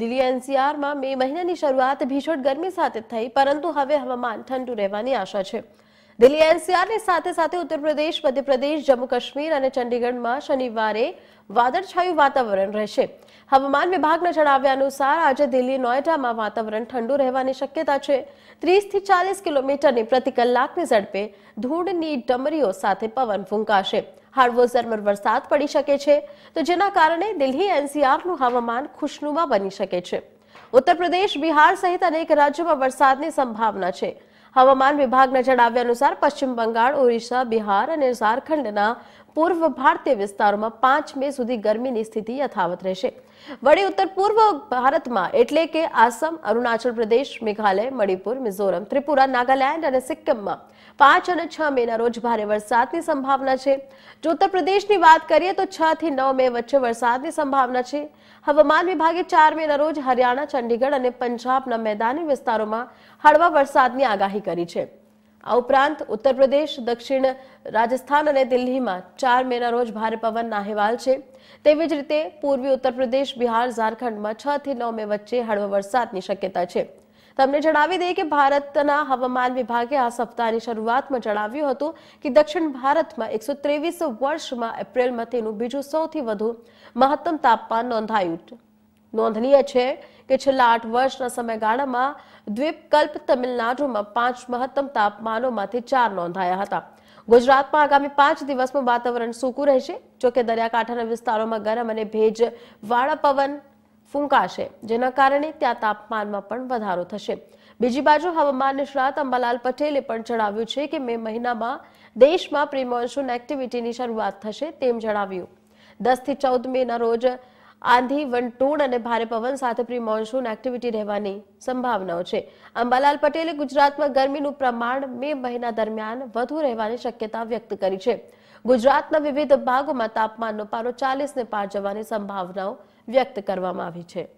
દિલ્હી એનસીઆરમાં મે મહિનાની શરૂઆત ભીષણ ગરમી સાથે થઈ, પરંતુ હવે હવામાન ઠંડુ રહેવાની આશા છે. દિલ્હી એનસીઆરની સાથે સાથે ઉત્તર પ્રદેશ મધ્યપ્રદેશ જમ્મુ કાશ્મીર અને ચંડીગઢમાં શનિવારે વાદળછાયું વાતાવરણ રહેશે. હવામાન વિભાગના જણાવ્યા અનુસાર આજે દિલ્હી નોએડામાં વાતાવરણ ઠંડુ રહેવાની શક્યતા છે. ત્રીસથી ચાલીસ કિલોમીટરની પ્રતિ કલાકની ઝડપે ધૂળની ડમરીઓ સાથે પવન ફૂંકાશે. હળવો ઝરમર વરસાદ પડી શકે છે. તો જેના કારણે દિલ્હી એનસીઆરનું હવામાન ખુશનુમા બની શકે છે. ઉત્તર પ્રદેશ બિહાર સહિત અનેક રાજ્યોમાં વરસાદની સંભાવના છે. હવામાન વિભાગના જણાવ્યા અનુસાર પશ્ચિમ બંગાળ ઓરિસ્સા બિહાર અને ઝારખંડના પૂર્વ ભારતીય વિસ્તારોમાં પાંચ મે સુધી ગરમીની સ્થિતિ યથાવત રહેશે. વળી ઉત્તર પૂર્વ ભારતમાં એટલે કે આસામ, અરુણાચલ પ્રદેશ, મેઘાલય, મણિપુર, મિઝોરમ, ત્રિપુરા, નાગાલેન્ડ અને સિક્કિમમાં પાંચ અને છ મેના રોજ ભારે વરસાદની સંભાવના છે. જો ઉત્તર પ્રદેશની વાત કરીએ તો છ થી નવ મે વચ્ચે વરસાદની સંભાવના છે. હવામાન વિભાગે ચાર મેના રોજ હરિયાણા, ચંડીગઢ અને પંજાબના મેદાની વિસ્તારોમાં હળવા વરસાદની આગાહી કરી છે. આ ઉપરાંત ઉત્તર પ્રદેશ, દક્ષિણ રાજસ્થાન અને દિલ્હીમાં ચાર મેના રોજ ભારે પવનના અહેવાલ છે. તેવી જ રીતે પૂર્વી ઉત્તર પ્રદેશ, બિહાર, ઝારખંડમાં છ થી નવ મે વચ્ચે હળવો વરસાદની શક્યતા છે. તમને જણાવી દઈએ કે ભારતના હવામાન વિભાગે આ સપ્તાહની શરૂઆતમાં જણાવ્યું હતું કે દક્ષિણ ભારતમાં એકસો ત્રેવીસ વર્ષમાં એપ્રિલમાં તેનું બીજું સૌથી વધુ મહત્તમ તાપમાન નોંધાયું. નોંધનીય છે કે છેલ્લા આઠ વર્ષના સમયગાળામાં દ્વીપકલ્પ તમિલનાડુમાં પાંચ મહત્તમ તાપમાનોમાંથી ચાર નોંધાયા હતા. ગુજરાતમાં આગામી પાંચ દિવસમાં વાતાવરણ સૂકું રહેશે જોકે દરિયાકાંઠાના વિસ્તારોમાં ગરમ અને ભેજ વાળા પવન ફૂંકાશે, જેના કારણે ત્યાં તાપમાનમાં પણ વધારો થશે. બીજી બાજુ હવામાન નિષ્ણાત અંબાલાલ પટેલે પણ જણાવ્યું છે કે મે મહિનામાં દેશમાં પ્રી મોન્સૂન એક્ટિવિટીની શરૂઆત થશે તેમ જણાવ્યું. દસથી ચૌદ મેના રોજ આંધી, વંટોળ અને ભારે પવન સાથે પ્રી મોન્સૂન એક્ટિવિટી રહેવાની સંભાવનાઓ છે. અંબાલાલ પટેલે ગુજરાતમાં ગરમીનું પ્રમાણ મે મહિના દરમિયાન વધુ રહેવાની શક્યતા વ્યક્ત કરી છે. ગુજરાતના વિવિધ ભાગોમાં તાપમાનનો પારો ચાલીસને પાર જવાની સંભાવનાઓ વ્યક્ત કરવામાં આવી છે.